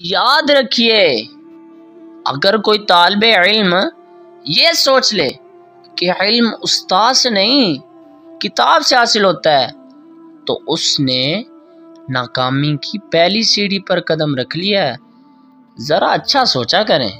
याद रखिए, अगर कोई तालब इल्म ये सोच ले कि इल्म उस्ताद से नहीं, किताब से हासिल होता है तो उसने नाकामी की पहली सीढ़ी पर कदम रख लिया है। ज़रा अच्छा सोचा करें।